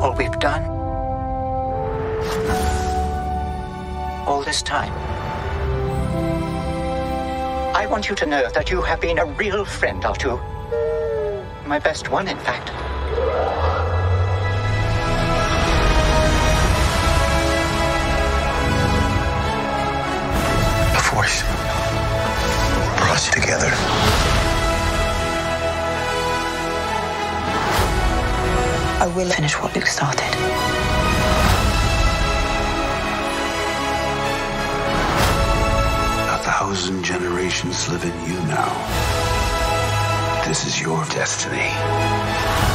All we've done. All this time. I want you to know that you have been a real friend, R2. My best one, in fact. The Force brought us together. I will finish what Luke started. A thousand generations live in you now. This is your destiny.